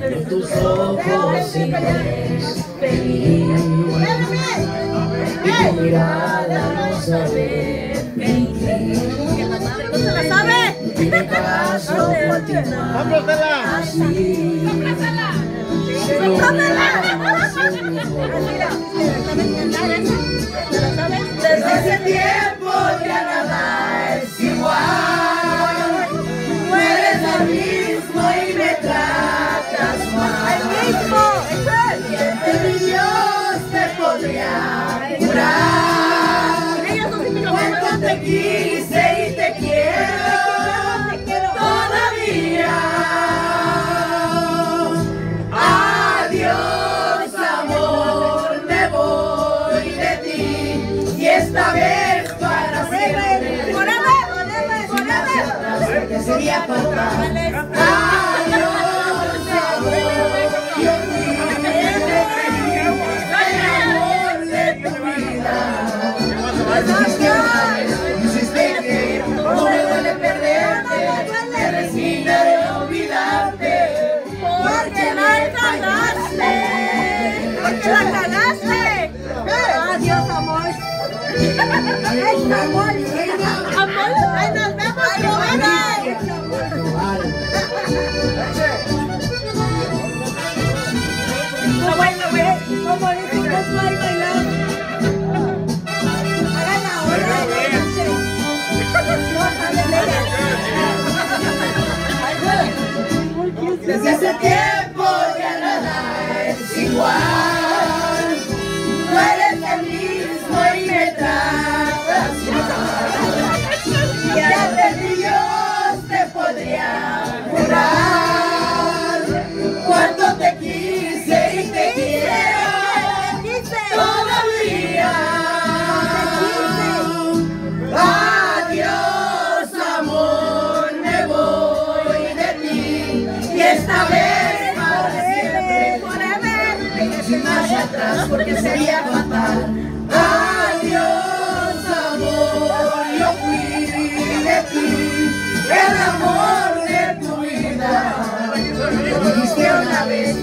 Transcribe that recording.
En tus. Desde ese tiempo ya nada es igual. Eres lo mismo y me tratas mal. Y ante mi Dios te podría jurar. Cuánto te quise la cagaste. Adiós, amor. Ay, amor. Amor. Porque sería fatal. Adiós, amor, yo fui de ti. El amor de tu vida. Lo una vez,